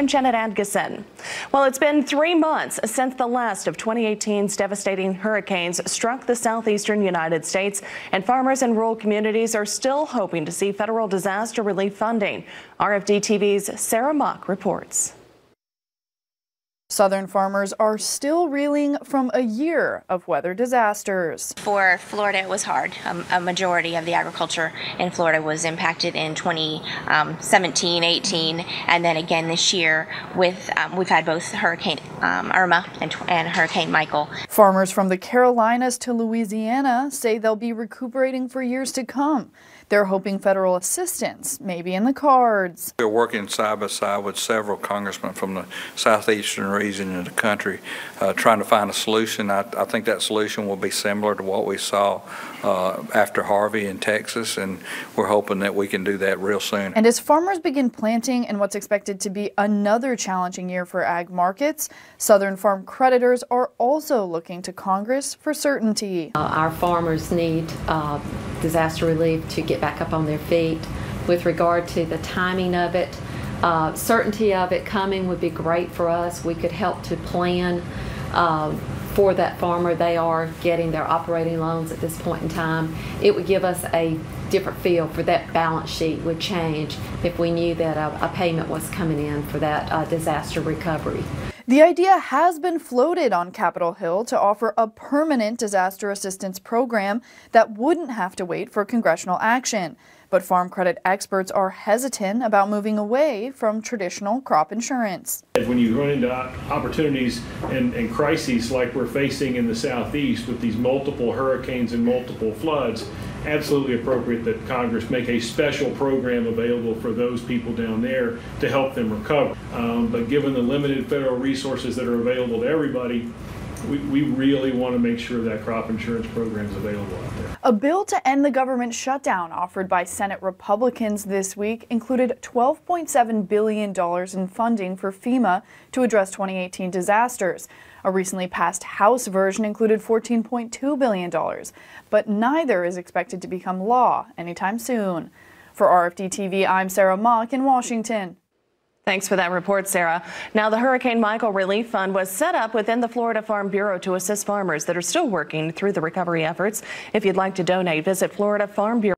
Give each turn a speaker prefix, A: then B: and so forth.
A: I'm Janet Adkison. Well, it's been three months since the last of 2018's devastating hurricanes struck the southeastern United States, and farmers and rural communities are still hoping to see federal disaster relief funding. RFD TV's Sarah Mock reports.
B: Southern farmers are still reeling from a year of weather disasters.
C: For Florida, it was hard. Um, a majority of the agriculture in Florida was impacted in 2017, um, 18, and then again this year with um, we've had both Hurricane um, Irma and, and Hurricane Michael.
B: Farmers from the Carolinas to Louisiana say they'll be recuperating for years to come. They're hoping federal assistance may be in the cards.
D: We're working side by side with several congressmen from the southeastern region of the country uh, trying to find a solution. I, I, think that solution will be similar to what we saw uh, after Harvey in Texas, and we're hoping that we can do that real soon.
B: And as farmers begin planting in what's expected to be another challenging year for ag markets, Southern farm creditors are also looking to Congress for certainty.
E: Uh, our farmers need uh, disaster relief to get back up on their feet. With regard to the timing of it, uh, certainty of it coming would be great for us. We could help to plan uh, for that farmer. They are getting their operating loans at this point in time. It would give us a different feel for that balance sheet would change if we knew that a, a payment was coming in for that uh, disaster recovery.
B: The idea has been floated on Capitol Hill to offer a permanent disaster assistance program that wouldn't have to wait for congressional action. But farm credit experts are hesitant about moving away from traditional crop insurance.
F: When you run into opportunities and, and crises like we're facing in the southeast with these multiple hurricanes and multiple floods, absolutely appropriate that Congress make a special program available for those people down there to help them recover. Um, but given the limited federal resources that are available to everybody, we, we really want to make sure that crop insurance program is available out there.
B: A bill to end the government shutdown offered by Senate Republicans this week included $12.7 billion in funding for FEMA to address 2018 disasters. A recently passed House version included $14.2 billion, but neither is expected to become law anytime soon. For RFD TV, I'm Sarah Mock in Washington.
A: Thanks for that report, Sarah. Now, the Hurricane Michael Relief Fund was set up within the Florida Farm Bureau to assist farmers that are still working through the recovery efforts. If you'd like to donate, visit Florida Farm Bureau.